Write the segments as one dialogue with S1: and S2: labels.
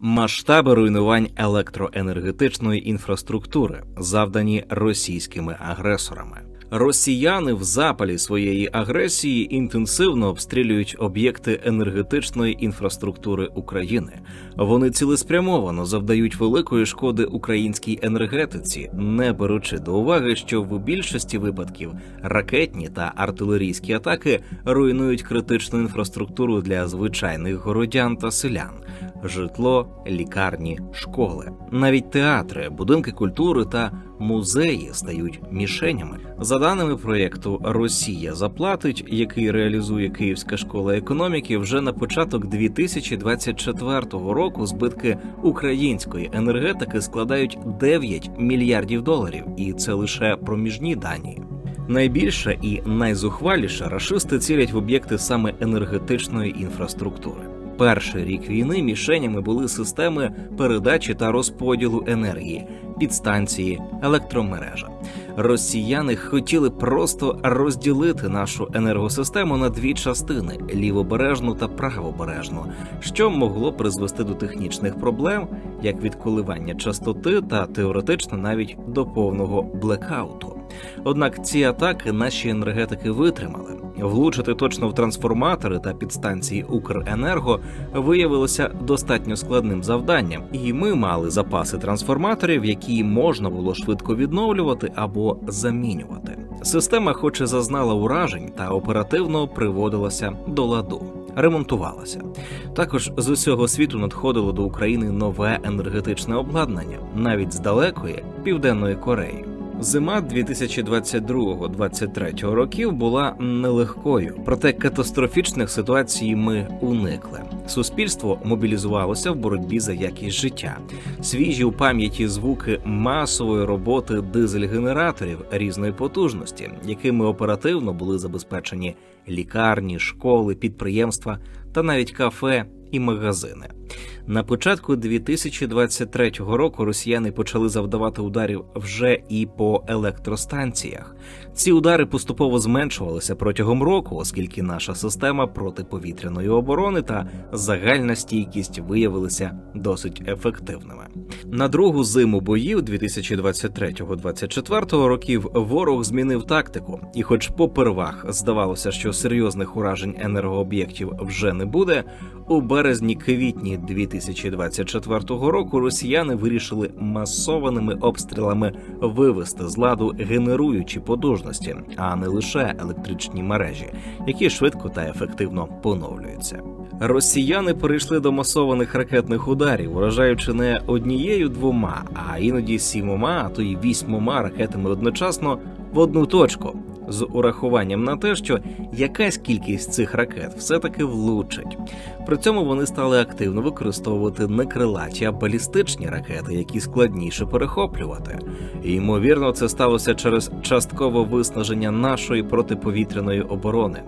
S1: Масштаби руйнувань електроенергетичної інфраструктури, завдані російськими агресорами. Росіяни в запалі своєї агресії інтенсивно обстрілюють об'єкти енергетичної інфраструктури України. Вони цілеспрямовано завдають великої шкоди українській енергетиці, не беручи до уваги, що в більшості випадків ракетні та артилерійські атаки руйнують критичну інфраструктуру для звичайних городян та селян. Житло, лікарні, школи, навіть театри, будинки культури та музеї стають мішенями. За даними проєкту Росія заплатить, який реалізує Київська школа економіки, вже на початок 2024 року збитки української енергетики складають 9 мільярдів доларів, і це лише проміжні дані. Найбільше і найзухваліше рашисти цілять в об'єкти саме енергетичної інфраструктури. Перший рік війни мішенями були системи передачі та розподілу енергії, підстанції, електромережа. Росіяни хотіли просто розділити нашу енергосистему на дві частини лівобережну та правобережну, що могло призвести до технічних проблем, як від коливання частоти та теоретично навіть до повного блекауту. Однак ці атаки наші енергетики витримали. Влучити точно в трансформатори та підстанції Укренерго виявилося достатньо складним завданням, і ми мали запаси трансформаторів, які можна було швидко відновлювати або замінювати. Система, хоч і зазнала уражень, та оперативно приводилася до ладу. Ремонтувалася також з усього світу надходило до України нове енергетичне обладнання, навіть з далекої південної Кореї. Зима 2022-2023 років була нелегкою, проте катастрофічних ситуацій ми уникли. Суспільство мобілізувалося в боротьбі за якість життя, свіжі у пам'яті звуки масової роботи дизель-генераторів різної потужності, якими оперативно були забезпечені лікарні, школи, підприємства та навіть кафе і магазини. На початку 2023 року росіяни почали завдавати ударів вже і по електростанціях. Ці удари поступово зменшувалися протягом року, оскільки наша система протиповітряної оборони та загальна стійкість виявилися досить ефективними. На другу зиму боїв 2023-2024 років ворог змінив тактику, і, хоч попервах здавалося, що серйозних уражень енергооб'єктів вже не буде, у березні-квітні 2024 року росіяни вирішили масованими обстрілами вивести з ладу генеруючі потужності, а не лише електричні мережі, які швидко та ефективно поновлюються. Росіяни перейшли до масованих ракетних ударів, вражаючи не однією двома, а іноді сімома, а то й вісьмома ракетами одночасно в одну точку з урахуванням на те, що якась кількість цих ракет все-таки влучить. При цьому вони стали активно використовувати не крилаті, а балістичні ракети, які складніше перехоплювати. І, ймовірно, це сталося через часткове виснаження нашої протиповітряної оборони,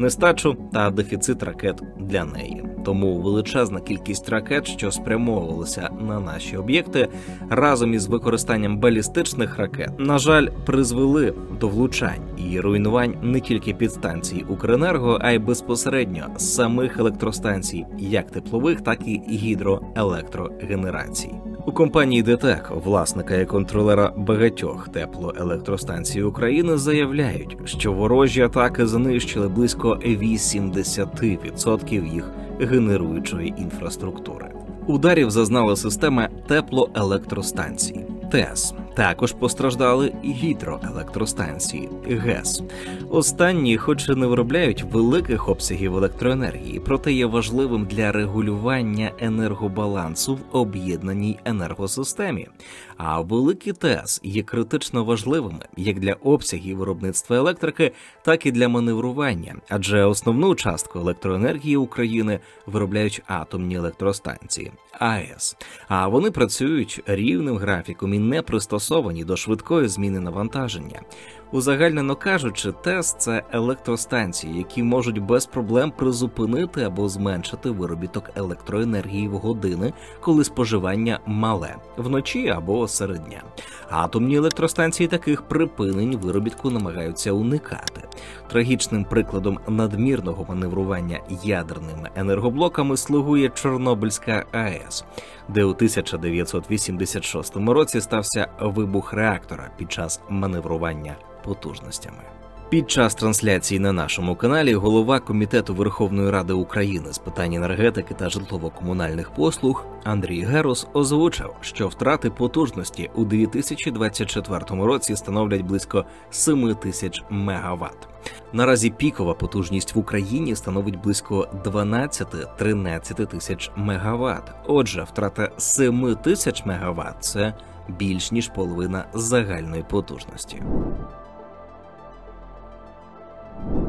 S1: нестачу та дефіцит ракет для неї. Тому величезна кількість ракет, що спрямовувалися на наші об'єкти, разом із використанням балістичних ракет, на жаль, призвели до влучань і руйнувань не тільки підстанцій Укренерго, а й безпосередньо самих електростанцій, як теплових, так і гідроелектрогенерацій. У компанії ДТЕК, власника і контролера багатьох теплоелектростанцій України, заявляють, що ворожі атаки знищили близько 80% їх генеруючої інфраструктури. Ударів зазнала система теплоелектростанцій. ТЕС також постраждали і гідроелектростанції ГЕС. Останні, хоч і не виробляють великих обсягів електроенергії, проте є важливим для регулювання енергобалансу в об'єднаній енергосистемі. А великі ТЕС є критично важливими як для обсягів виробництва електрики, так і для маневрування, адже основну частку електроенергії України виробляють атомні електростанції АЕС. А вони працюють рівним графіком і не пристосовані до швидкої зміни навантаження. Узагальнено кажучи, ТЕС це електростанції, які можуть без проблем призупинити або зменшити виробіток електроенергії в години, коли споживання мале вночі або серед дня. Атомні електростанції таких припинень виробітку намагаються уникати. Трагічним прикладом надмірного маневрування ядерними енергоблоками слугує Чорнобильська АЕС, де у 1986 році стався вибух реактора під час маневрування потужностями. Під час трансляції на нашому каналі голова Комітету Верховної Ради України з питань енергетики та житлово-комунальних послуг Андрій Герос озвучив, що втрати потужності у 2024 році становлять близько 7 тисяч мегаватт. Наразі пікова потужність в Україні становить близько 12-13 тисяч мегаватт. Отже, втрата 7 тисяч мегаватт – це більш ніж половина загальної потужності.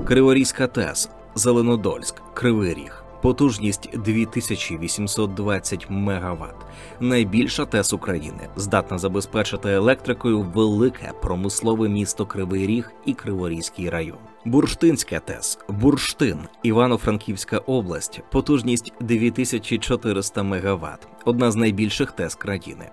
S1: Криворізька ТЕС, Зеленодольськ, Кривий Ріг. Потужність 2820 МВт. Найбільша ТЕС України здатна забезпечити електрикою велике промислове місто Кривий Ріг і Криворізький район. Бурштинська ТЕС, Бурштин, Івано-Франківська область, потужність 2400 МВт. Одна з найбільших ТЕС країни,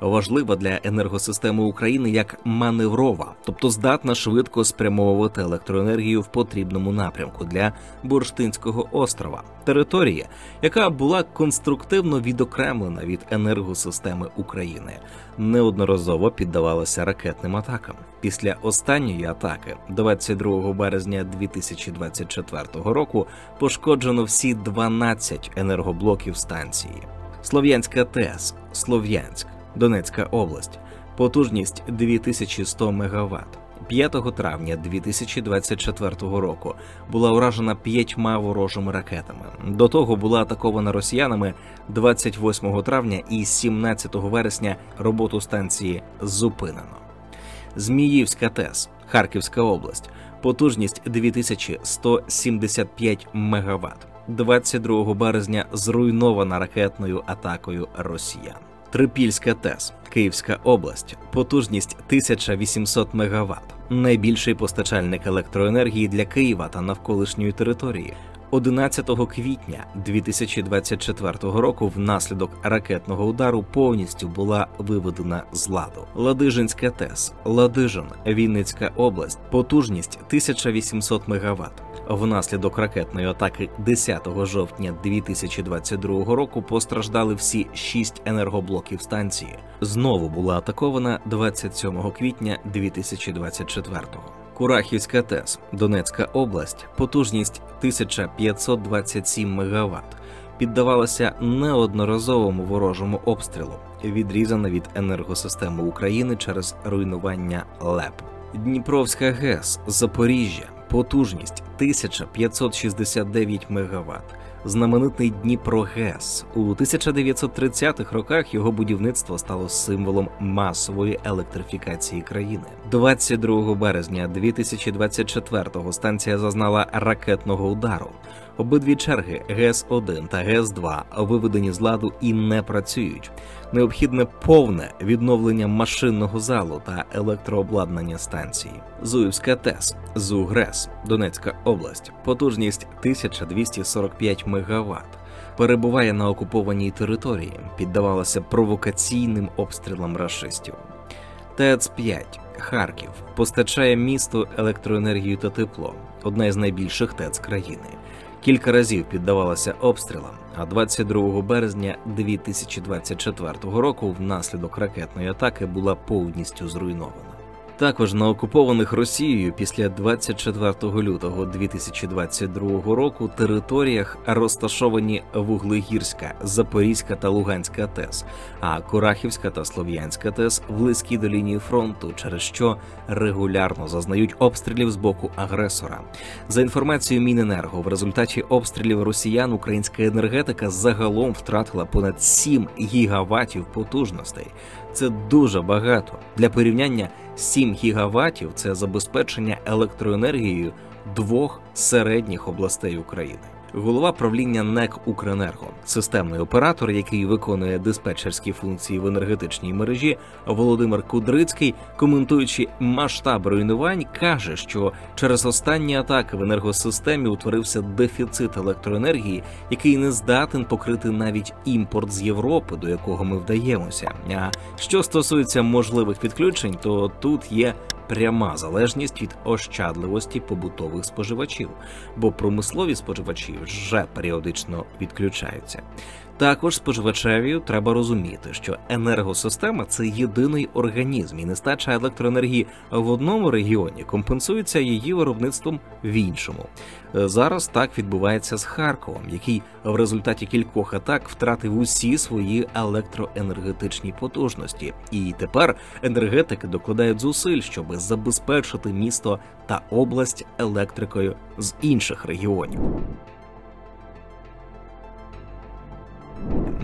S1: важлива для енергосистеми України як маневрова, тобто здатна швидко спрямовувати електроенергію в потрібному напрямку для Бурштинського острова, територія, яка була конструктивно відокремлена від енергосистеми України, неодноразово піддавалася ракетним атакам. Після останньої атаки, 22 березня 2024 року, пошкоджено всі 12 енергоблоків станції. Слов'янська ТЕС, Слов'янськ, Донецька область, потужність 2100 МВт. 5 травня 2024 року була уражена п'ятьма ворожими ракетами. До того була атакована росіянами 28 травня і 17 вересня роботу станції зупинено. Зміївська ТЕС, Харківська область, потужність 2175 МВт. 22 березня зруйнована ракетною атакою росіян. Трипільська ТЕС, Київська область, потужність 1800 МВт. найбільший постачальник електроенергії для Києва та навколишньої території. 11 квітня 2024 року внаслідок ракетного удару повністю була виведена з ладу. Ладижинська ТЕС, Ладижин, Вінницька область, потужність 1800 МВт. Внаслідок ракетної атаки 10 жовтня 2022 року постраждали всі шість енергоблоків станції. Знову була атакована 27 квітня 2024-го. Курахівська ТЕС, Донецька область, потужність 1527 МВт. Піддавалася неодноразовому ворожому обстрілу, відрізана від енергосистеми України через руйнування ЛЕП. Дніпровська ГЕС, Запоріжжя, потужність 1569 МВт. Знаменитий Дніпро ГЕС у 1930-х роках його будівництво стало символом масової електрифікації країни. 22 березня 2024-го станція зазнала ракетного удару. Обидві черги ГЕС 1 та ГЕС 2 виведені з ладу і не працюють. Необхідне повне відновлення машинного залу та електрообладнання станції. Зуївська ТЕС, ЗУГРЕС, Донецька область, потужність 1245 МВт. Перебуває на окупованій території, піддавалася провокаційним обстрілам рашистів. ТЕЦ 5 Харків постачає місту електроенергію та тепло, одна із найбільших ТЕЦ країни кілька разів піддавалася обстрілам. А 22 березня 2024 року внаслідок ракетної атаки була повністю зруйнована. Також на окупованих Росією після 24 лютого 2022 року територіях розташовані Вуглегірська, Запорізька та Луганська ТЕС, а Курахівська та Слов'янська ТЕС близькі до лінії фронту, через що регулярно зазнають обстрілів з боку агресора. За інформацією Міненерго, в результаті обстрілів росіян українська енергетика загалом втратила понад 7 гігаватів потужностей. Це дуже багато для порівняння. 7 гігаватів це забезпечення електроенергією двох середніх областей України. Голова правління НЕК Укренерго, системний оператор, який виконує диспетчерські функції в енергетичній мережі, Володимир Кудрицький, коментуючи масштаб руйнувань, каже, що через останні атаки в енергосистемі утворився дефіцит електроенергії, який не здатен покрити навіть імпорт з Європи, до якого ми вдаємося. А що стосується можливих відключень, то тут є пряма залежність від ощадливості побутових споживачів, бо промислові споживачі вже періодично відключаються. Також споживачеві треба розуміти, що енергосистема це єдиний організм, і нестача електроенергії в одному регіоні компенсується її виробництвом в іншому. Зараз так відбувається з Харковом, який в результаті кількох атак втратив усі свої електроенергетичні потужності, і тепер енергетики докладають зусиль, щоб забезпечити місто та область електрикою з інших регіонів.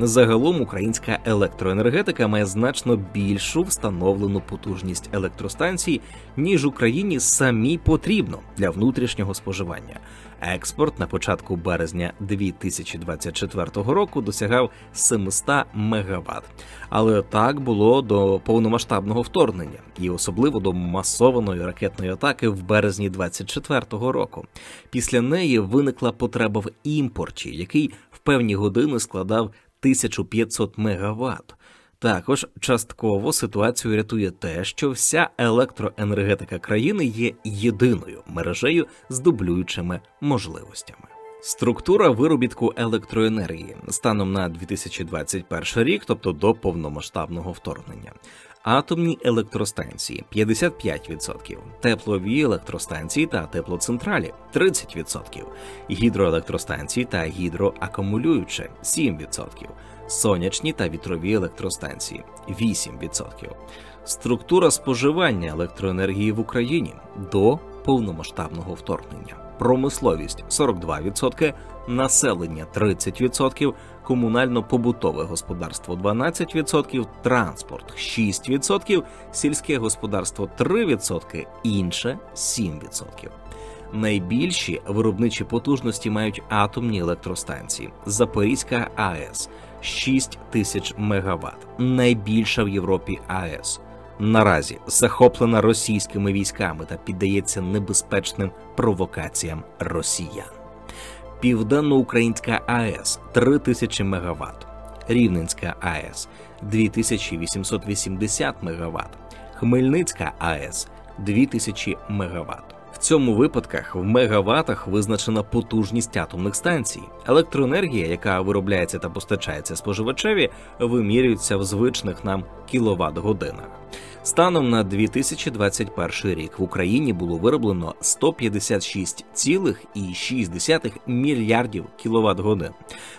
S1: Загалом українська електроенергетика має значно більшу встановлену потужність електростанцій, ніж Україні самі потрібно для внутрішнього споживання. Експорт на початку березня 2024 року досягав 700 МВт. Але так було до повномасштабного вторгнення, і особливо до масованої ракетної атаки в березні 2024 року. Після неї виникла потреба в імпорті, який в певні години складав 1500 МВт. Також частково ситуацію рятує те, що вся електроенергетика країни є єдиною мережею з дублюючими можливостями. Структура виробітку електроенергії станом на 2021 рік, тобто до повномасштабного вторгнення. Атомні електростанції 55%, теплові електростанції та теплоцентралі 30%, гідроелектростанції та гідроакумулюючі 7%, сонячні та вітрові електростанції 8%. Структура споживання електроенергії в Україні до повномасштабного вторгнення. Промисловість 42%, населення 30%, комунально-побутове господарство 12%, транспорт 6%, сільське господарство 3%, інше 7%. Найбільші виробничі потужності мають атомні електростанції. Запорізька АЕС 6 тисяч мегаватт, найбільша в Європі АЕС. Наразі захоплена російськими військами та піддається небезпечним провокаціям росіян. Південноукраїнська АЕС 3000 МВт, Рівненська АЕС 2880 МВт, Хмельницька АЕС 2000 МВт. В цьому випадках в мегаватах визначена потужність атомних станцій. Електроенергія, яка виробляється та постачається споживачеві, вимірюється в звичних нам кіловат годинах. Станом на 2021 рік в Україні було вироблено 156,6 мільярдів кіловат годин.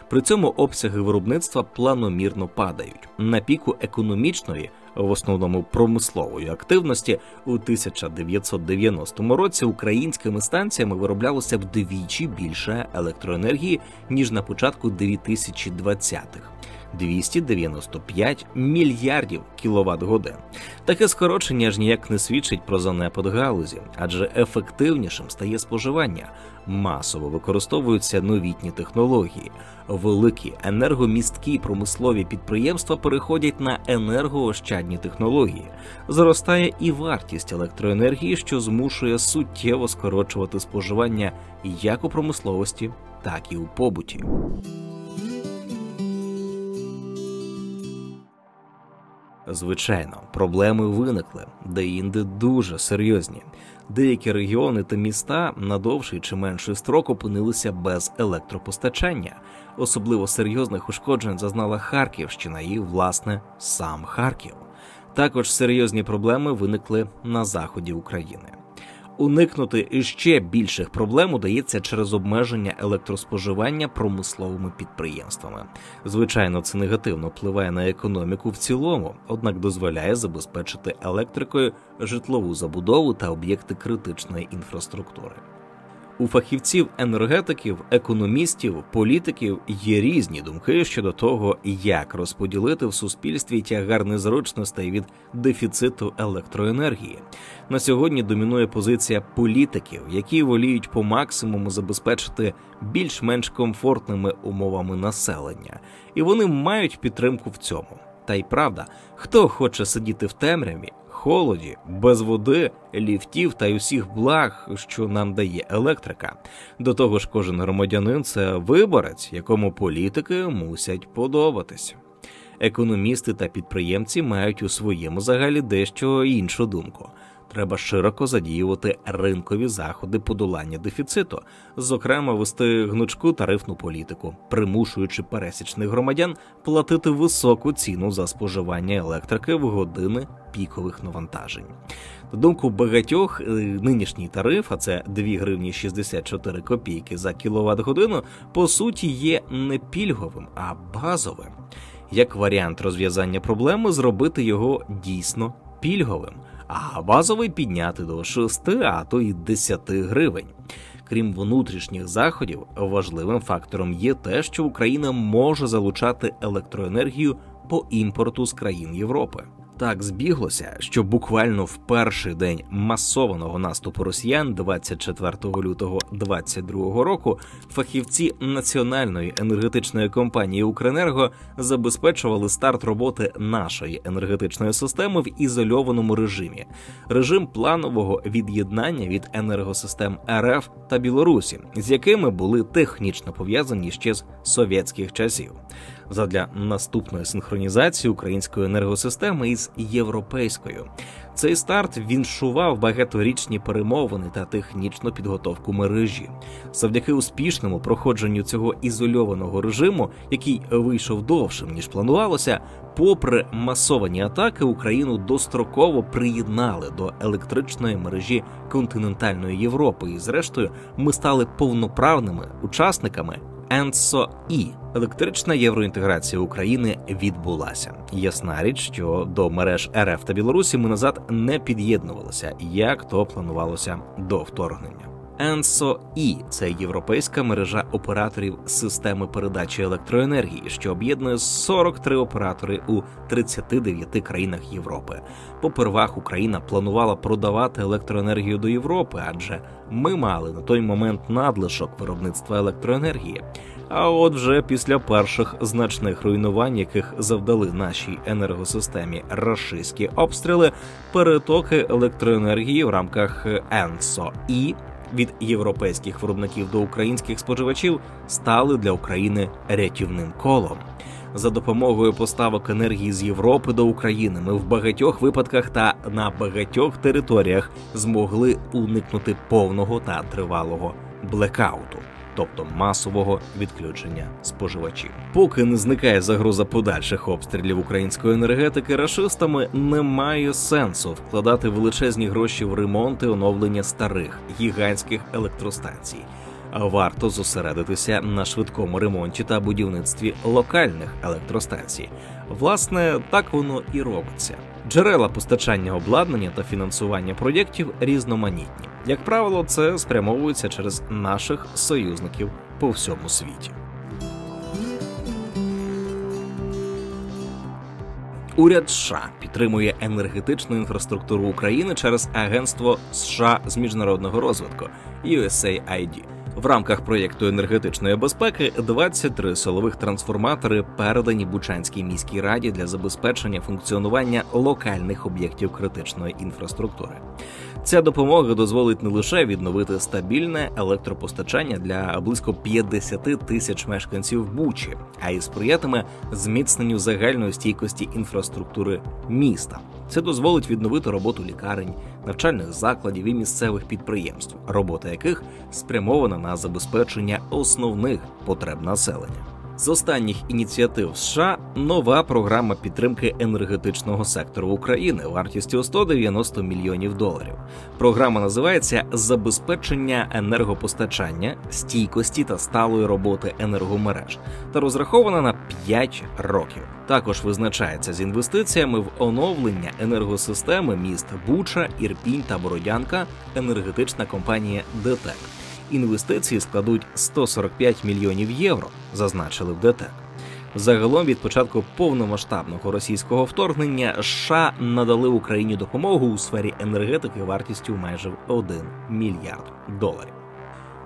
S1: При цьому обсяги виробництва планомірно падають на піку економічної. В основному промислової активності у 1990 році українськими станціями вироблялося вдвічі більше електроенергії ніж на початку 2020-х. 295 мільярдів кіловат годин. Таке скорочення ж ніяк не свідчить про занепад галузі, адже ефективнішим стає споживання. Масово використовуються новітні технології. Великі енергомісткі промислові підприємства переходять на енергоощадні технології. Зростає і вартість електроенергії, що змушує суттєво скорочувати споживання як у промисловості, так і у побуті. Звичайно, проблеми виникли, деінде дуже серйозні. Деякі регіони та міста на довший чи менший строк опинилися без електропостачання. Особливо серйозних ушкоджень зазнала Харківщина і, власне, сам Харків. Також серйозні проблеми виникли на заході України. Уникнути іще більших проблем удається через обмеження електроспоживання промисловими підприємствами. Звичайно, це негативно впливає на економіку в цілому, однак дозволяє забезпечити електрикою житлову забудову та об'єкти критичної інфраструктури. У фахівців енергетиків, економістів, політиків є різні думки щодо того, як розподілити в суспільстві тягар незручностей від дефіциту електроенергії. На сьогодні домінує позиція політиків, які воліють по максимуму забезпечити більш-менш комфортними умовами населення, і вони мають підтримку в цьому. Та й правда, хто хоче сидіти в темряві, холоді, без води, ліфтів та й усіх благ, що нам дає електрика. До того ж, кожен громадянин це виборець, якому політики мусять подобатися. Економісти та підприємці мають у своєму загалі дещо іншу думку. Треба широко задіювати ринкові заходи подолання дефіциту, зокрема вести гнучку тарифну політику, примушуючи пересічних громадян платити високу ціну за споживання електрики в години пікових навантажень. На думку багатьох, е, нинішній тариф, а це 2 гривні 64 копійки за кіловат годину, по суті є не пільговим, а базовим. Як варіант розв'язання проблеми, зробити його дійсно пільговим а базовий підняти до 6, а то й 10 гривень. Крім внутрішніх заходів, важливим фактором є те, що Україна може залучати електроенергію по імпорту з країн Європи. Так збіглося, що буквально в перший день масованого наступу росіян, 24 лютого 2022 року, фахівці національної енергетичної компанії Укренерго забезпечували старт роботи нашої енергетичної системи в ізольованому режимі, режим планового від'єднання від енергосистем РФ та Білорусі, з якими були технічно пов'язані ще з совєтських часів задля наступної синхронізації української енергосистеми із європейською. Цей старт віншував багаторічні перемовини та технічну підготовку мережі. Завдяки успішному проходженню цього ізольованого режиму, який вийшов довшим ніж планувалося, попри масовані атаки, Україну достроково приєднали до електричної мережі континентальної Європи, і зрештою ми стали повноправними учасниками ЕНСО І. Електрична євроінтеграція України відбулася. Ясна річ, що до мереж РФ та Білорусі ми назад не під'єднувалися, як то планувалося до вторгнення. ЕНСО І це європейська мережа операторів системи передачі електроенергії, що об'єднує 43 оператори у 39 країнах Європи. Попервах Україна планувала продавати електроенергію до Європи, адже ми мали на той момент надлишок виробництва електроенергії. А от вже після перших значних руйнувань, яких завдали нашій енергосистемі рашистські обстріли, перетоки електроенергії в рамках ЕНСО і від європейських виробників до українських споживачів стали для України рятівним колом. За допомогою поставок енергії з Європи до України ми в багатьох випадках та на багатьох територіях змогли уникнути повного та тривалого блекауту тобто масового відключення споживачів. Поки не зникає загроза подальших обстрілів української енергетики, рашистами немає сенсу вкладати величезні гроші в ремонт і оновлення старих гігантських електростанцій. Варто зосередитися на швидкому ремонті та будівництві локальних електростанцій. Власне, так воно і робиться. Джерела постачання обладнання та фінансування проєктів різноманітні. Як правило, це спрямовується через наших союзників по всьому світі. Уряд США підтримує енергетичну інфраструктуру України через Агентство США з міжнародного розвитку USAID. В рамках проєкту енергетичної безпеки 23 силових трансформатори передані Бучанській міській раді для забезпечення функціонування локальних об'єктів критичної інфраструктури. Ця допомога дозволить не лише відновити стабільне електропостачання для близько 50 тисяч мешканців Бучі, а й сприятиме зміцненню загальної стійкості інфраструктури міста. Це дозволить відновити роботу лікарень, навчальних закладів і місцевих підприємств, робота яких спрямована на забезпечення основних потреб населення. З останніх ініціатив США нова програма підтримки енергетичного сектору України вартістю 190 мільйонів доларів. Програма називається Забезпечення енергопостачання, стійкості та сталої роботи енергомереж та розрахована на 5 років. Також визначається з інвестиціями в оновлення енергосистеми міст Буча, Ірпінь та Бородянка енергетична компанія ДТЕК Інвестиції складуть 145 мільйонів євро, зазначили в ДТЕК. Загалом від початку повномасштабного російського вторгнення США надали Україні допомогу у сфері енергетики вартістю майже 1 мільярд доларів.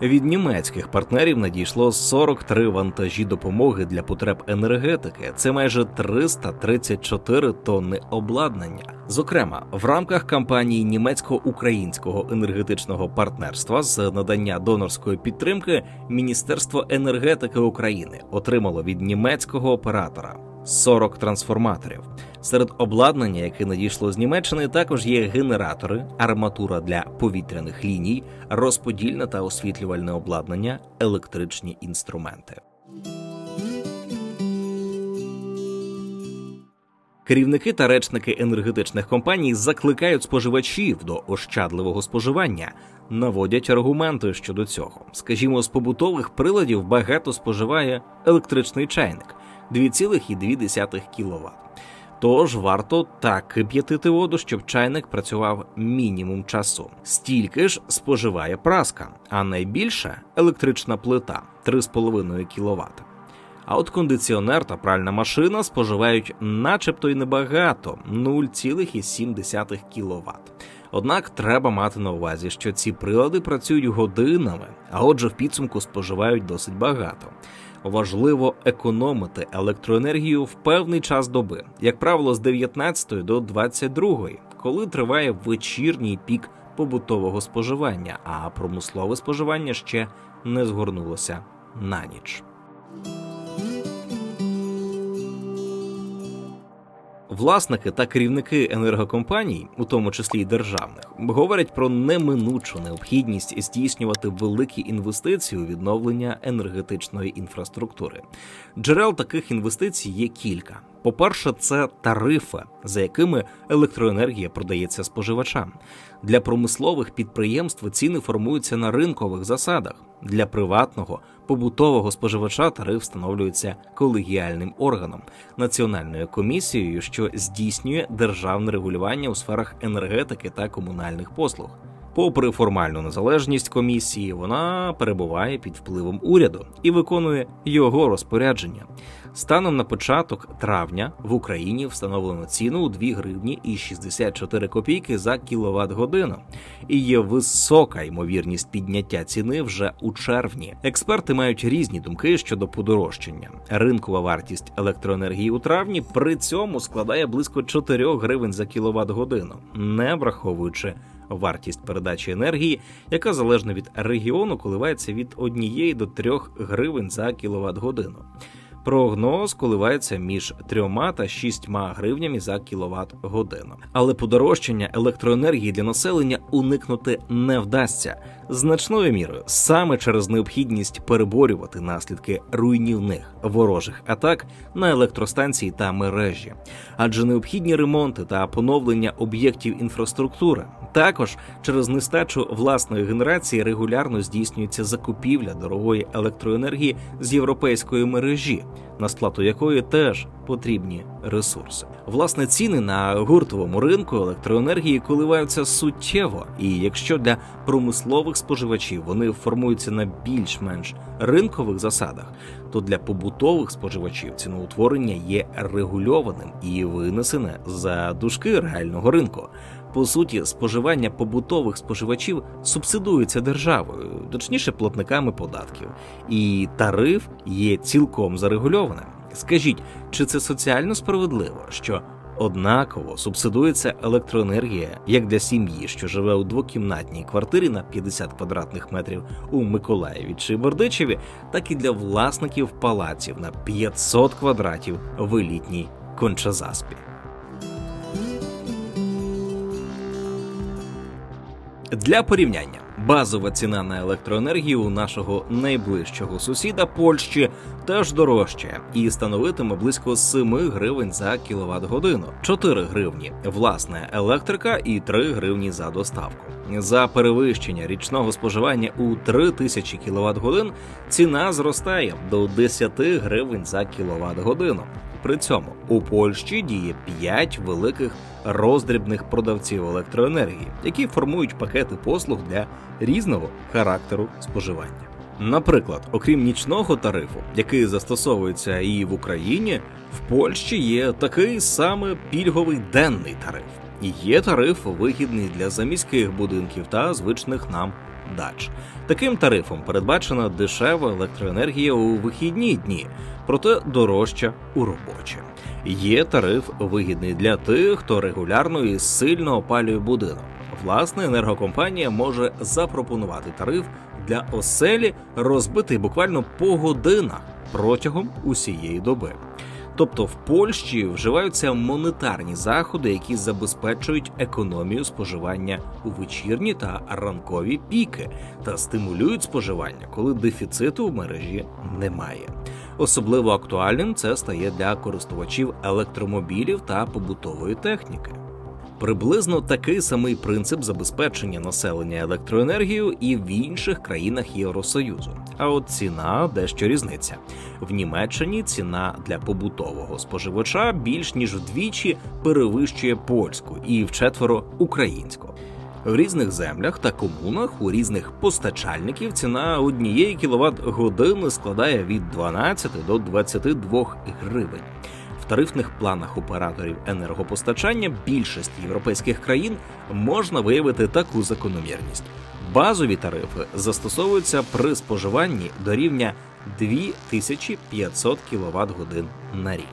S1: Від німецьких партнерів надійшло 43 вантажі допомоги для потреб енергетики. Це майже 334 тонни обладнання. Зокрема, в рамках кампанії німецько-українського енергетичного партнерства з надання донорської підтримки Міністерство енергетики України отримало від німецького оператора 40 трансформаторів. Серед обладнання, яке надійшло з Німеччини, також є генератори, арматура для повітряних ліній, розподільне та освітлювальне обладнання, електричні інструменти. Керівники та речники енергетичних компаній закликають споживачів до ощадливого споживання, наводять аргументи щодо цього. Скажімо, з побутових приладів багато споживає електричний чайник 2,2 кВт. Тож варто так кип'ятити воду, щоб чайник працював мінімум часу. Стільки ж споживає праска, а найбільше електрична плита 3,5 кВт. А от кондиціонер та пральна машина споживають начебто й небагато 0,7 кВт. Однак треба мати на увазі, що ці прилади працюють годинами, а отже, в підсумку споживають досить багато. Важливо економити електроенергію в певний час доби, як правило, з 19 до 22, коли триває вечірній пік побутового споживання, а промислове споживання ще не згорнулося на ніч. Власники та керівники енергокомпаній, у тому числі й державних, говорять про неминучу необхідність здійснювати великі інвестиції у відновлення енергетичної інфраструктури. Джерел таких інвестицій є кілька. По-перше, це тарифи, за якими електроенергія продається споживачам. Для промислових підприємств ціни формуються на ринкових засадах. Для приватного побутового споживача тариф встановлюється колегіальним органом національною комісією, що здійснює державне регулювання у сферах енергетики та комунальних послуг. Попри формальну незалежність комісії, вона перебуває під впливом уряду і виконує його розпорядження. Станом на початок травня в Україні встановлено ціну у 2 гривні і 64 копійки за кіловат годину. І є висока ймовірність підняття ціни вже у червні. Експерти мають різні думки щодо подорожчання. Ринкова вартість електроенергії у травні при цьому складає близько 4 гривень за кіловат годину, не враховуючи вартість передачі енергії, яка залежно від регіону коливається від 1 до 3 гривень за кіловат годину. Прогноз коливається між 3 та 6 гривнями за кіловат годину. Але подорожчання електроенергії для населення уникнути не вдасться. Значною мірою саме через необхідність переборювати наслідки руйнівних ворожих атак на електростанції та мережі, адже необхідні ремонти та поновлення об'єктів інфраструктури. Також через нестачу власної генерації регулярно здійснюється закупівля дорогої електроенергії з європейської мережі, на сплату якої теж потрібні ресурси. Власне, ціни на гуртовому ринку електроенергії коливаються суттєво, і якщо для промислових споживачів вони формуються на більш-менш ринкових засадах, то для побутових споживачів ціноутворення є регульованим і винесене за дужки реального ринку. По суті, споживання побутових споживачів субсидується державою, точніше платниками податків, і тариф є цілком зарегульованим. Скажіть, чи це соціально справедливо, що однаково субсидується електроенергія як для сім'ї, що живе у двокімнатній квартирі на 50 квадратних метрів у Миколаєві чи Бердичеві, так і для власників палаців на 500 квадратів в елітній Кончазаспі? Для порівняння базова ціна на електроенергію у нашого найближчого сусіда Польщі теж дорожче і становитиме близько 7 гривень за кіловат годину, 4 гривні власне електрика і 3 гривні за доставку. За перевищення річного споживання у 3 тисячі кіловат годин ціна зростає до 10 гривень за кіловат годину. При цьому у Польщі діє 5 великих роздрібних продавців електроенергії, які формують пакети послуг для різного характеру споживання. Наприклад, окрім нічного тарифу, який застосовується і в Україні, в Польщі є такий саме пільговий денний тариф. І Є тариф вигідний для заміських будинків та звичних нам дач. Таким тарифом передбачена дешева електроенергія у вихідні дні, проте дорожча у робочі. Є тариф вигідний для тих, хто регулярно і сильно опалює будинок. Власне, енергокомпанія може запропонувати тариф для оселі, розбитий буквально по годинах протягом усієї доби. Тобто в Польщі вживаються монетарні заходи, які забезпечують економію споживання у вечірні та ранкові піки та стимулюють споживання, коли дефіциту в мережі немає. Особливо актуальним це стає для користувачів електромобілів та побутової техніки. Приблизно такий самий принцип забезпечення населення електроенергією і в інших країнах Євросоюзу. А от ціна дещо різниця. В Німеччині ціна для побутового споживача більш ніж вдвічі перевищує польську і вчетверо українську. В різних землях та комунах у різних постачальників ціна однієї кіловат години складає від 12 до 22 гривень тарифних планах операторів енергопостачання більшості європейських країн можна виявити таку закономірність. Базові тарифи застосовуються при споживанні до рівня 2500 кВт годин на рік.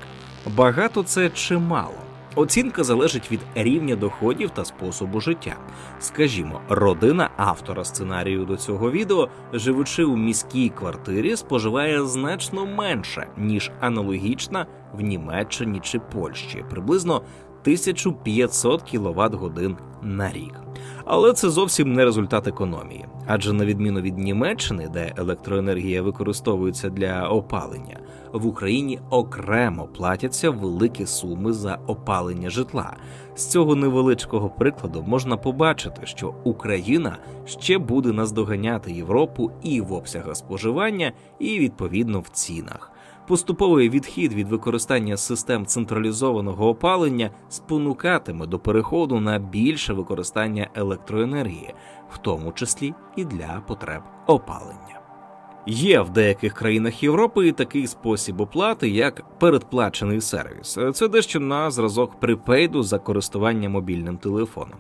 S1: Багато це чимало. Оцінка залежить від рівня доходів та способу життя. Скажімо, родина автора сценарію до цього відео, живучи у міській квартирі, споживає значно менше ніж аналогічна в Німеччині чи Польщі, приблизно 1500 кВт годин на рік. Але це зовсім не результат економії, адже на відміну від Німеччини, де електроенергія використовується для опалення, в Україні окремо платяться великі суми за опалення житла. З цього невеличкого прикладу можна побачити, що Україна ще буде наздоганяти Європу і в обсягах споживання, і відповідно в цінах. Поступовий відхід від використання систем централізованого опалення спонукатиме до переходу на більше використання електроенергії, в тому числі і для потреб опалення. Є в деяких країнах Європи такий спосіб оплати, як передплачений сервіс. Це дещо на зразок припейду за користування мобільним телефоном.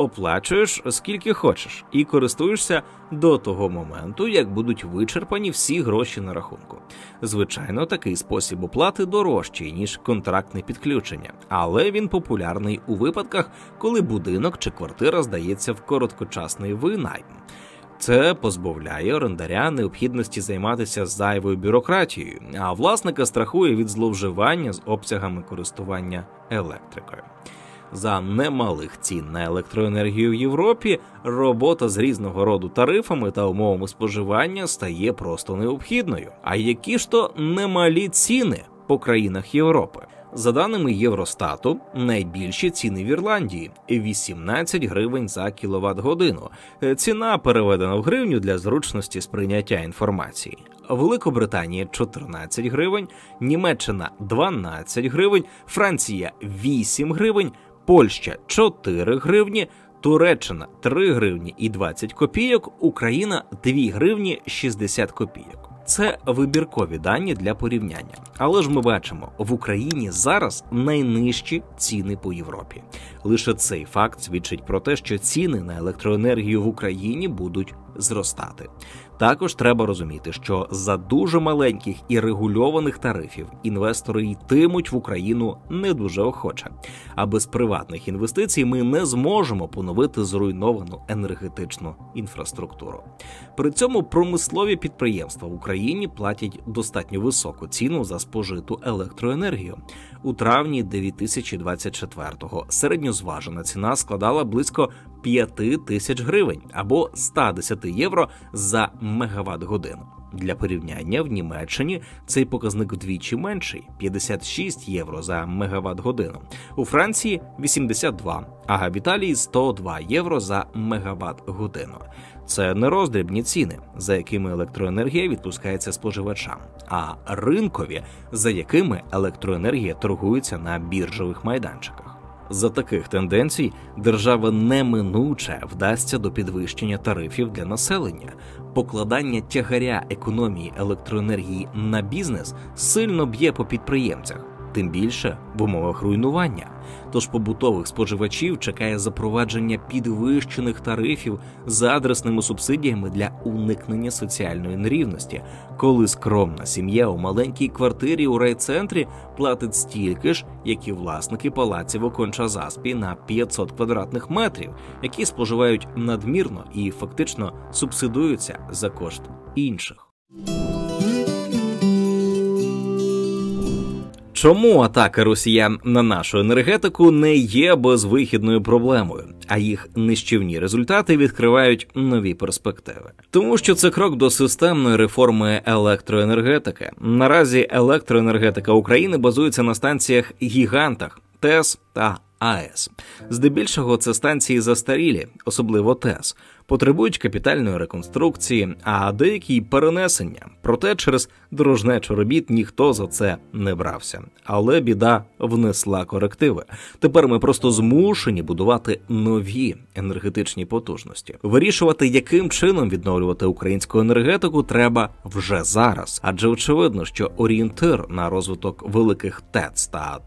S1: Оплачуєш скільки хочеш, і користуєшся до того моменту, як будуть вичерпані всі гроші на рахунку. Звичайно, такий спосіб оплати дорожчий ніж контрактне підключення, але він популярний у випадках, коли будинок чи квартира здається в короткочасний винайм. Це позбавляє орендаря необхідності займатися зайвою бюрократією, а власника страхує від зловживання з обсягами користування електрикою. За немалих цін на електроенергію в Європі робота з різного роду тарифами та умовами споживання стає просто необхідною. А які ж то немалі ціни по країнах Європи? За даними Євростату, найбільші ціни в Ірландії 18 гривень за кіловат годину. Ціна переведена в гривню для зручності сприйняття інформації. Великобританія 14 гривень, Німеччина 12 гривень, Франція 8 гривень, Польща 4 гривні. Туреччина 3 гривні і 20 копійок, Україна 2 гривні 60 копійок. Це вибіркові дані для порівняння. Але ж ми бачимо, в Україні зараз найнижчі ціни по Європі. Лише цей факт свідчить про те, що ціни на електроенергію в Україні будуть зростати. Також треба розуміти, що за дуже маленьких і регульованих тарифів інвестори йтимуть в Україну не дуже охоче. А без приватних інвестицій ми не зможемо поновити зруйновану енергетичну інфраструктуру. При цьому промислові підприємства в Україні платять достатньо високу ціну за спожиту електроенергію. У травні 2024-го середньозважена ціна складала близько 5 тисяч гривень або 110 євро за мегаватт годину. Для порівняння в Німеччині цей показник вдвічі менший 56 євро за мегаватт годину. У Франції 82, а в Італії 102 євро за мегаватт годину. Це не роздрібні ціни, за якими електроенергія відпускається споживачам, а ринкові, за якими електроенергія торгується на біржових майданчиках. За таких тенденцій держава неминуче вдасться до підвищення тарифів для населення. Покладання тягаря економії електроенергії на бізнес сильно б'є по підприємцях, тим більше в умовах руйнування. Тож побутових споживачів чекає запровадження підвищених тарифів з адресними субсидіями для уникнення соціальної нерівності, коли скромна сім'я у маленькій квартирі у райцентрі платить стільки ж, як і власники палаців у Кончазаспі на 500 квадратних метрів, які споживають надмірно і фактично субсидуються за кошт інших. Чому атака росіян на нашу енергетику не є безвихідною проблемою, а їх нищівні результати відкривають нові перспективи? Тому що це крок до системної реформи електроенергетики. Наразі електроенергетика України базується на станціях гігантах ТЕС та АЕС. Здебільшого це станції застарілі, особливо ТЕС, потребують капітальної реконструкції, а деякі й перенесення. Проте через дорожнечу робіт ніхто за це не брався. Але біда внесла корективи. Тепер ми просто змушені будувати нові енергетичні потужності. Вирішувати, яким чином відновлювати українську енергетику, треба вже зараз, адже очевидно, що орієнтир на розвиток великих ТЕЦ та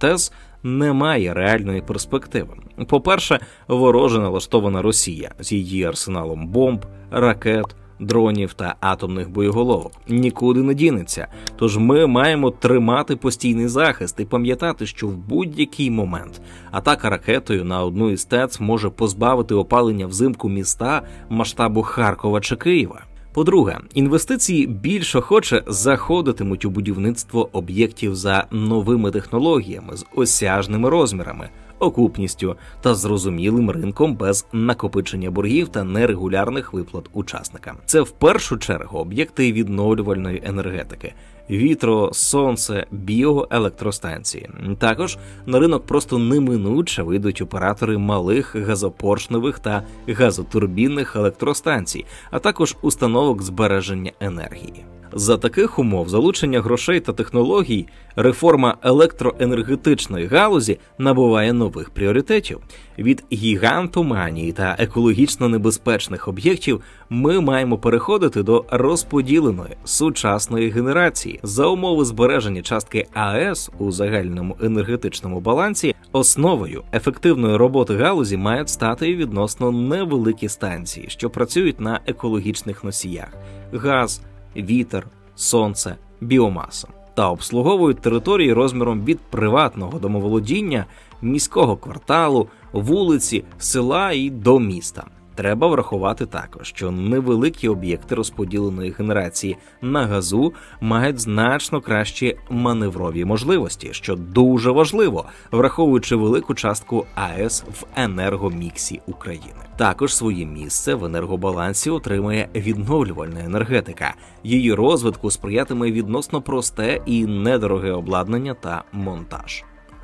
S1: Немає реальної перспективи. По-перше, вороже налаштована Росія з її арсеналом бомб, ракет. Дронів та атомних боєголовок нікуди не дінеться. Тож ми маємо тримати постійний захист і пам'ятати, що в будь-який момент атака ракетою на одну із ТЕЦ може позбавити опалення взимку міста масштабу Харкова чи Києва. По-друге, інвестиції більш охоче заходитимуть у будівництво об'єктів за новими технологіями з осяжними розмірами, окупністю та зрозумілим ринком без накопичення боргів та нерегулярних виплат учасникам. Це в першу чергу об'єкти відновлювальної енергетики. Вітро, сонце, біоелектростанції. Також на ринок просто неминуче вийдуть оператори малих газопоршневих та газотурбінних електростанцій, а також установок збереження енергії. За таких умов залучення грошей та технологій, реформа електроенергетичної галузі набуває нових пріоритетів. Від гігантоманії та екологічно небезпечних об'єктів ми маємо переходити до розподіленої сучасної генерації за умови збереження частки АЕС у загальному енергетичному балансі. Основою ефективної роботи галузі мають стати відносно невеликі станції, що працюють на екологічних носіях: газ вітер, сонце, біомаса та обслуговують території розміром від приватного домоволодіння, міського кварталу, вулиці, села і до міста. Треба врахувати також, що невеликі об'єкти розподіленої генерації на газу мають значно кращі маневрові можливості, що дуже важливо, враховуючи велику частку АЕС в енергоміксі України. Також своє місце в енергобалансі отримає відновлювальна енергетика. Її розвитку сприятиме відносно просте і недороге обладнання та монтаж.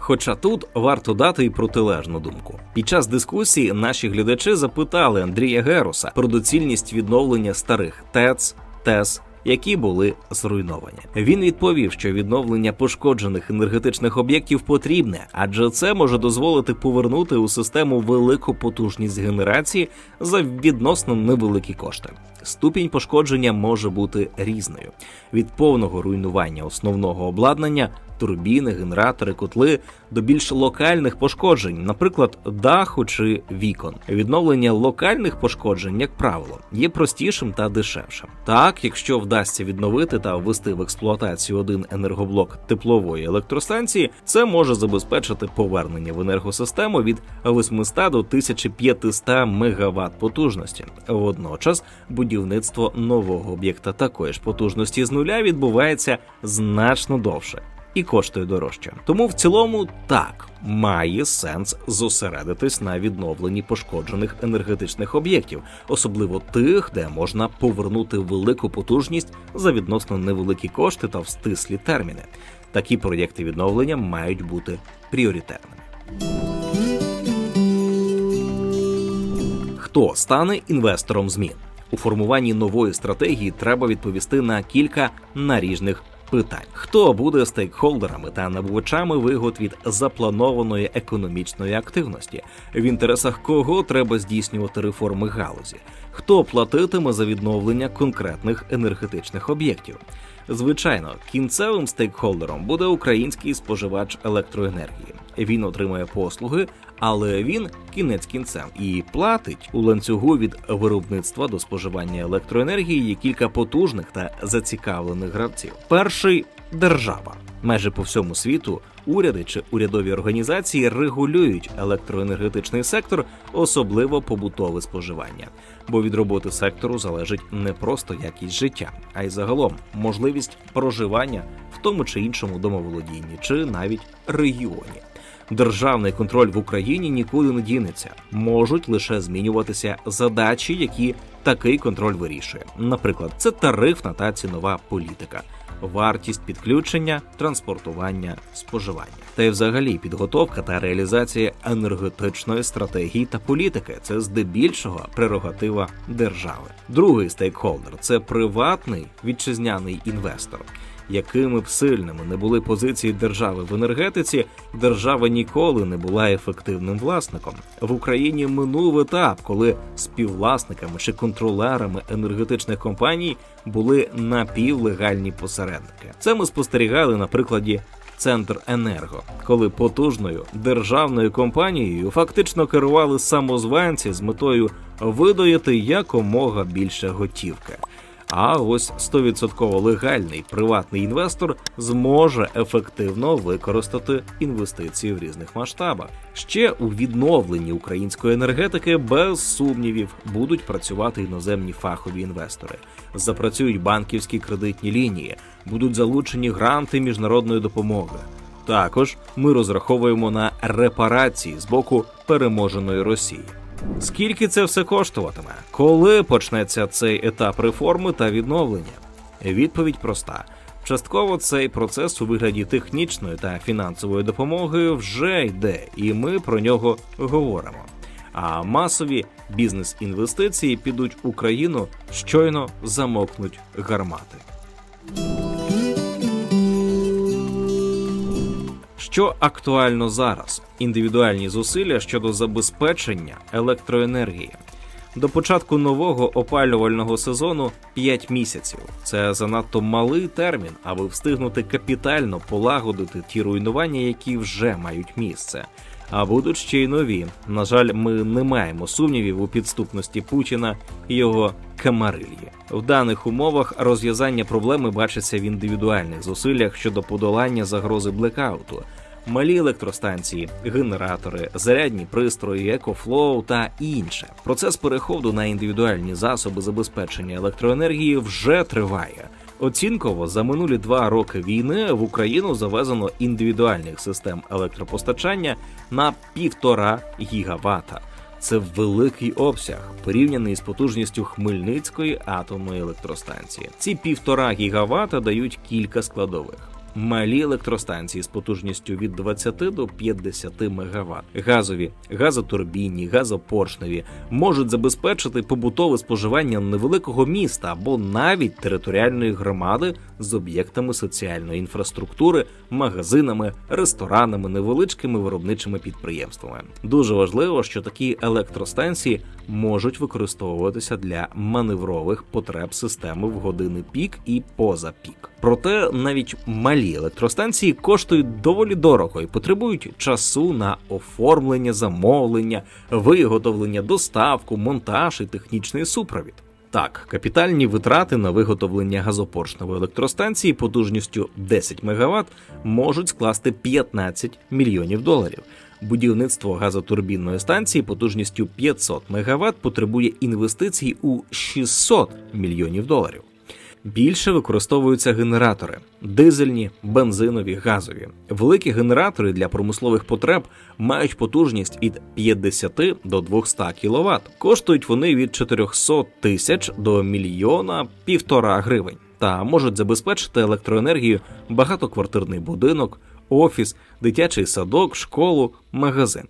S1: Хоча тут варто дати й протилежну думку. Під час дискусії наші глядачі запитали Андрія Геруса про доцільність відновлення старих ТЕЦ, ТЕС які були зруйновані. Він відповів, що відновлення пошкоджених енергетичних об'єктів потрібне, адже це може дозволити повернути у систему велику потужність генерації за відносно невеликі кошти. Ступінь пошкодження може бути різною від повного руйнування основного обладнання турбіни, генератори, котли до більш локальних пошкоджень, наприклад, даху чи вікон. Відновлення локальних пошкоджень, як правило, є простішим та дешевшим. Так, якщо вдасться відновити та ввести в експлуатацію один енергоблок теплової електростанції, це може забезпечити повернення в енергосистему від 800 до 1500 МВт потужності. Водночас будівництво нового об'єкта такої ж потужності з нуля відбувається значно довше і коштує дорожче. Тому в цілому так має сенс зосередитись на відновленні пошкоджених енергетичних об'єктів, особливо тих, де можна повернути велику потужність за відносно невеликі кошти та в стислі терміни. Такі проєкти відновлення мають бути пріоритетними. Хто стане інвестором змін у формуванні нової стратегії? Треба відповісти на кілька наріжних питань: хто буде стейкхолдерами та набувачами вигод від запланованої економічної активності, в інтересах кого треба здійснювати реформи галузі, хто платитиме за відновлення конкретних енергетичних об'єктів. Звичайно, кінцевим стейкхолдером буде український споживач електроенергії. Він отримує послуги, але він кінець кінцем і платить у ланцюгу від виробництва до споживання електроенергії є кілька потужних та зацікавлених гравців. Перший держава. Майже по всьому світу уряди чи урядові організації регулюють електроенергетичний сектор, особливо побутове споживання. Бо від роботи сектору залежить не просто якість життя, а й загалом можливість проживання в тому чи іншому домоволодінні, чи навіть регіоні. Державний контроль в Україні нікуди не дінеться, можуть лише змінюватися задачі, які такий контроль вирішує. Наприклад, це тарифна та цінова політика вартість підключення, транспортування, споживання. Та й взагалі підготовка та реалізація енергетичної стратегії та політики це здебільшого прерогатива держави. Другий стейкхолдер це приватний вітчизняний інвестор якими б сильними не були позиції держави в енергетиці, держава ніколи не була ефективним власником. В Україні минув етап, коли співвласниками чи контролерами енергетичних компаній були напівлегальні посередники. Це ми спостерігали на прикладі. Центр енерго, коли потужною державною компанією фактично керували самозванці з метою видоїти якомога більше готівки. А ось 100% легальний приватний інвестор зможе ефективно використати інвестиції в різних масштабах. Ще у відновленні української енергетики без сумнівів будуть працювати іноземні фахові інвестори. Запрацюють банківські кредитні лінії, будуть залучені гранти міжнародної допомоги. Також ми розраховуємо на репарації з боку переможеної Росії. Скільки це все коштуватиме? Коли почнеться цей етап реформи та відновлення? Відповідь проста. Частково цей процес у вигляді технічної та фінансової допомоги вже йде, і ми про нього говоримо. А масові бізнес-інвестиції підуть в Україну щойно замокнуть гармати. Що актуально зараз? Індивідуальні зусилля щодо забезпечення електроенергії. До початку нового опалювального сезону 5 місяців. Це занадто малий термін, аби встигнути капітально полагодити ті руйнування, які вже мають місце. А будуть ще й нові. На жаль, ми не маємо сумнівів у підступності Путіна і його камарильї. В даних умовах розв'язання проблеми бачиться в індивідуальних зусиллях щодо подолання загрози блекауту малі електростанції, генератори, зарядні пристрої, EcoFlow та інше. Процес переходу на індивідуальні засоби забезпечення електроенергії вже триває. Оцінково за минулі два роки війни в Україну завезено індивідуальних систем електропостачання на півтора гігавата. Це великий обсяг, порівняний з потужністю Хмельницької атомної електростанції. Ці півтора гігавата дають кілька складових малі електростанції з потужністю від 20 до 50 МВт. газові, газотурбінні, газопоршневі можуть забезпечити побутове споживання невеликого міста або навіть територіальної громади з об'єктами соціальної інфраструктури, магазинами, ресторанами, невеличкими виробничими підприємствами. Дуже важливо, що такі електростанції можуть використовуватися для маневрових потреб системи в години пік і поза пік. Проте навіть малі електростанції коштують доволі дорого і потребують часу на оформлення, замовлення, виготовлення, доставку, монтаж і технічний супровід. Так, капітальні витрати на виготовлення газопоршневої електростанції потужністю 10 МВт можуть скласти 15 мільйонів доларів. Будівництво газотурбінної станції потужністю 500 МВт потребує інвестицій у 600 мільйонів доларів. Більше використовуються генератори дизельні, бензинові, газові. Великі генератори для промислових потреб мають потужність від 50 до 200 кВт. Коштують вони від 400 тисяч до мільйона півтора гривень та можуть забезпечити електроенергію багатоквартирний будинок, офіс, дитячий садок, школу, магазин.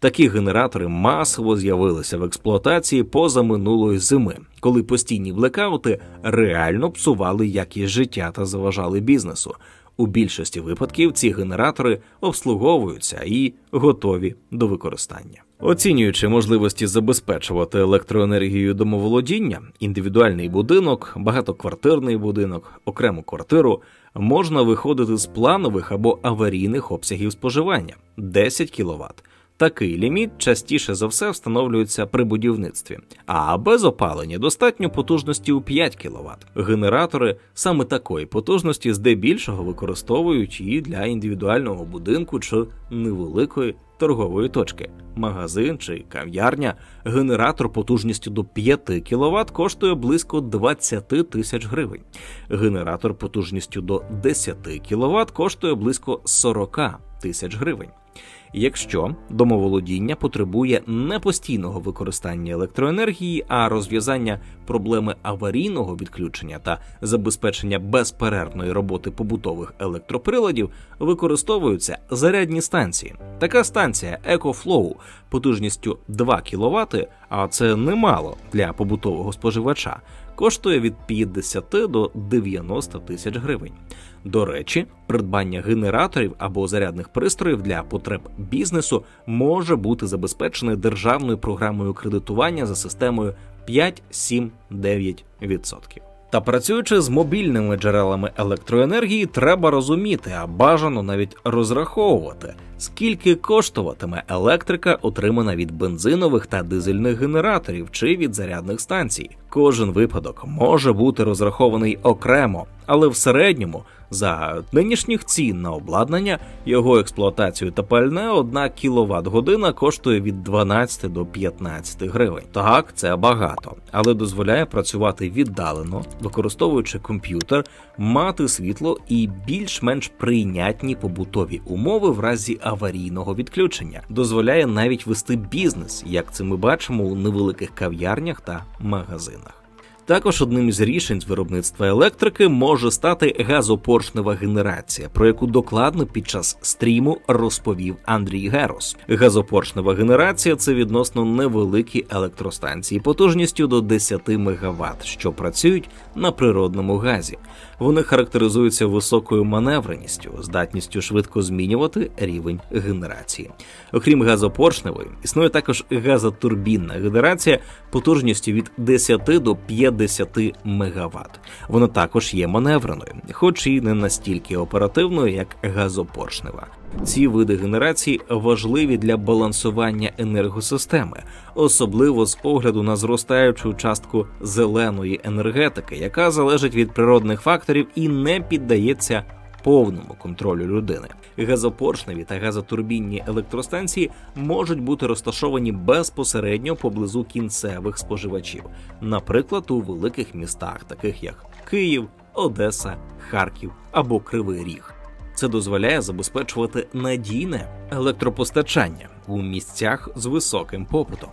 S1: Такі генератори масово з'явилися в експлуатації поза минулої зими, коли постійні блекаути реально псували якість життя та заважали бізнесу. У більшості випадків ці генератори обслуговуються і готові до використання. Оцінюючи можливості забезпечувати електроенергію домоволодіння, індивідуальний будинок, багатоквартирний будинок, окрему квартиру, можна виходити з планових або аварійних обсягів споживання 10 кВт. Такий ліміт частіше за все встановлюється при будівництві, а без опалення достатньо потужності у 5 кВт. Генератори саме такої потужності здебільшого використовують і для індивідуального будинку чи невеликої торгової точки. Магазин чи кав'ярня, генератор потужністю до 5 кВт коштує близько 20 тисяч гривень. Генератор потужністю до 10 кВт коштує близько 40 тисяч гривень. Якщо домоволодіння потребує не постійного використання електроенергії, а розв'язання проблеми аварійного відключення та забезпечення безперервної роботи побутових електроприладів, використовуються зарядні станції. Така станція EcoFlow потужністю 2 кВт, а це немало для побутового споживача коштує від 50 до 90 тисяч гривень. До речі, придбання генераторів або зарядних пристроїв для потреб бізнесу може бути забезпечене державною програмою кредитування за системою 5-7-9%. Та працюючи з мобільними джерелами електроенергії, треба розуміти, а бажано навіть розраховувати, скільки коштуватиме електрика, отримана від бензинових та дизельних генераторів чи від зарядних станцій. Кожен випадок може бути розрахований окремо, але в середньому за нинішніх цін на обладнання його експлуатацію та пальне одна кіловат година коштує від 12 до 15 гривень. Так, це багато, але дозволяє працювати віддалено, використовуючи комп'ютер, мати світло і більш-менш прийнятні побутові умови в разі аварійного відключення. Дозволяє навіть вести бізнес, як це ми бачимо у невеликих кав'ярнях та магазинах. Також одним із рішень з виробництва електрики може стати газопоршнева генерація, про яку докладно під час стріму розповів Андрій Герос. Газопоршнева генерація це відносно невеликі електростанції потужністю до 10 МВт, що працюють на природному газі. Вони характеризуються високою маневреністю, здатністю швидко змінювати рівень генерації. Окрім газопоршневої, існує також газотурбінна генерація потужністю від 10 до 50 МВт. Вона також є маневреною, хоч і не настільки оперативною, як газопоршнева. Ці види генерації важливі для балансування енергосистеми, особливо з огляду на зростаючу частку зеленої енергетики, яка залежить від природних факторів і не піддається повному контролю людини. Газопоршневі та газотурбінні електростанції можуть бути розташовані безпосередньо поблизу кінцевих споживачів, наприклад, у великих містах, таких як Київ, Одеса, Харків або Кривий Ріг. Це дозволяє забезпечувати надійне електропостачання у місцях з високим попитом.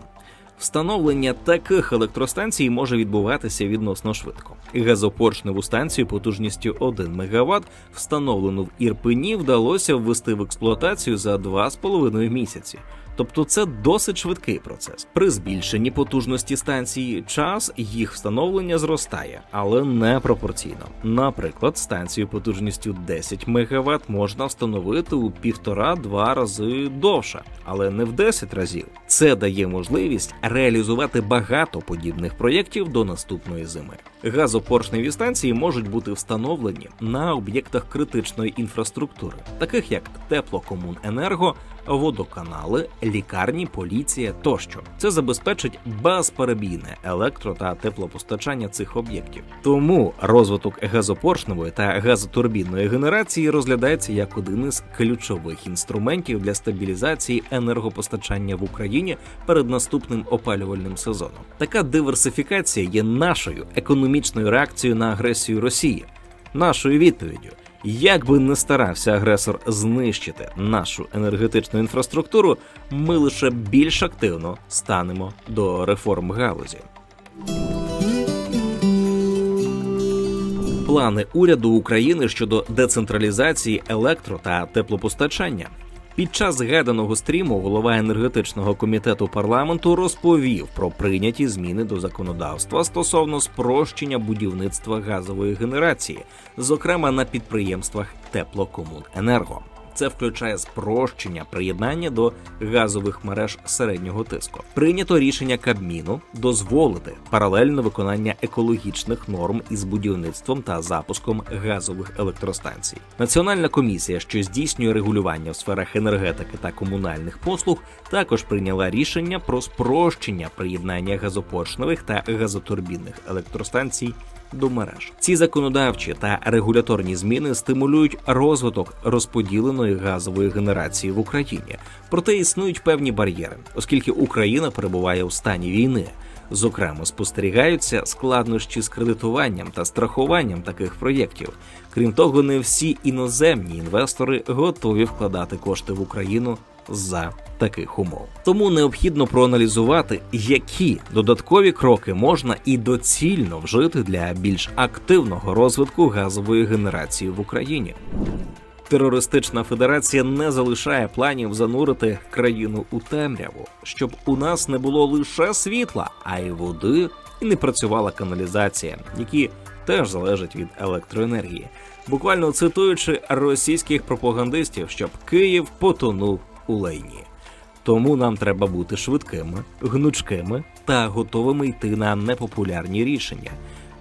S1: Встановлення таких електростанцій може відбуватися відносно швидко. Газопоршневу станцію потужністю 1 МВт, встановлену в Ірпені, вдалося ввести в експлуатацію за 2,5 місяці. Тобто це досить швидкий процес. При збільшенні потужності станції час їх встановлення зростає, але не пропорційно. Наприклад, станцію потужністю 10 МВт можна встановити у півтора-два рази довше, але не в 10 разів. Це дає можливість реалізувати багато подібних проєктів до наступної зими. Газопоршневі станції можуть бути встановлені на об'єктах критичної інфраструктури, таких як Теплокомуненерго, водоканали, лікарні, поліція тощо. Це забезпечить безперебійне електро та теплопостачання цих об'єктів. Тому розвиток газопоршневої та газотурбінної генерації розглядається як один із ключових інструментів для стабілізації енергопостачання в Україні перед наступним опалювальним сезоном. Така диверсифікація є нашою економічною реакцією на агресію Росії, нашою відповіддю. Як би не старався агресор знищити нашу енергетичну інфраструктуру, ми лише більш активно станемо до реформ галузі. Плани уряду України щодо децентралізації електро та теплопостачання. Під час згаданого стріму голова енергетичного комітету парламенту розповів про прийняті зміни до законодавства стосовно спрощення будівництва газової генерації, зокрема на підприємствах Теплокомуненерго. Це включає спрощення приєднання до газових мереж середнього тиску. Прийнято рішення Кабміну дозволити паралельне виконання екологічних норм із будівництвом та запуском газових електростанцій. Національна комісія, що здійснює регулювання в сферах енергетики та комунальних послуг, також прийняла рішення про спрощення приєднання газопоршневих та газотурбінних електростанцій до мереж. Ці законодавчі та регуляторні зміни стимулюють розвиток розподіленої газової генерації в Україні. Проте існують певні бар'єри, оскільки Україна перебуває у стані війни. Зокрема, спостерігаються складнощі з кредитуванням та страхуванням таких проєктів. Крім того, не всі іноземні інвестори готові вкладати кошти в Україну за таких умов. Тому необхідно проаналізувати, які додаткові кроки можна і доцільно вжити для більш активного розвитку газової генерації в Україні. Терористична федерація не залишає планів занурити країну у темряву, щоб у нас не було лише світла, а й води, і не працювала каналізація, які теж залежать від електроенергії, буквально цитуючи російських пропагандистів, щоб Київ потонув у лайні. Тому нам треба бути швидкими, гнучкими та готовими йти на непопулярні рішення.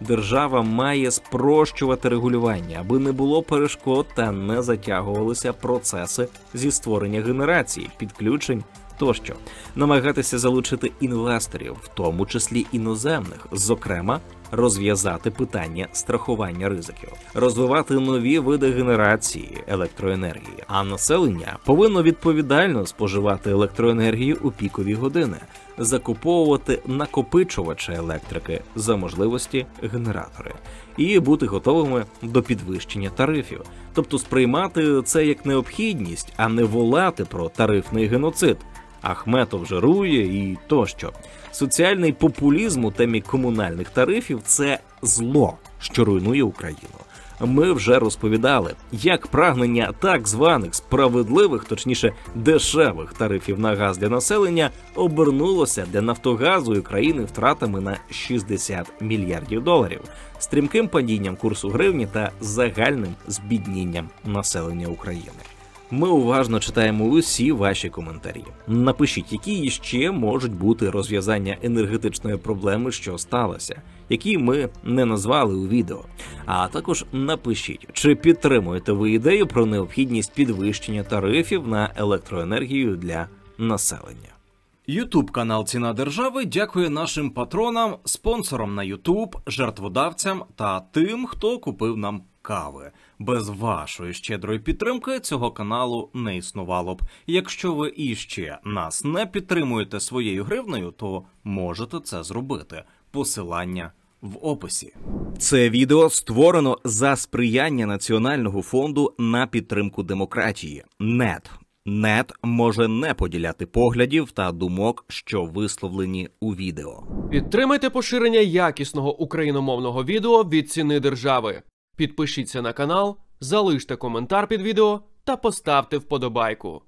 S1: Держава має спрощувати регулювання, аби не було перешкод та не затягувалися процеси зі створення генерації, підключень тощо, намагатися залучити інвесторів, в тому числі іноземних, зокрема. Розв'язати питання страхування ризиків, розвивати нові види генерації електроенергії, а населення повинно відповідально споживати електроенергію у пікові години, закуповувати накопичувачі електрики за можливості генератори і бути готовими до підвищення тарифів, тобто сприймати це як необхідність, а не волати про тарифний геноцид. Ахметов жирує і тощо. Соціальний популізм у темі комунальних тарифів це зло, що руйнує Україну. Ми вже розповідали, як прагнення так званих справедливих, точніше дешевих тарифів на газ для населення обернулося для Нафтогазу і країни втратами на 60 мільярдів доларів, стрімким падінням курсу гривні та загальним збіднінням населення України. Ми уважно читаємо усі ваші коментарі. Напишіть, які ще можуть бути розв'язання енергетичної проблеми, що сталося, які ми не назвали у відео. А також напишіть, чи підтримуєте ви ідею про необхідність підвищення тарифів на електроенергію для населення. Ютуб канал Ціна держави дякує нашим патронам, спонсорам на Ютуб, жертводавцям та тим, хто купив нам кави. Без вашої щедрої підтримки цього каналу не існувало б. Якщо ви іще нас не підтримуєте своєю гривнею, то можете це зробити. Посилання в описі. Це відео створено за сприяння Національного фонду на підтримку демократії. НЕТ. НЕТ може не поділяти поглядів та думок, що висловлені у відео.
S2: Підтримайте поширення якісного україномовного відео від ціни держави. Підпишіться на канал, залиште коментар під відео та поставте вподобайку.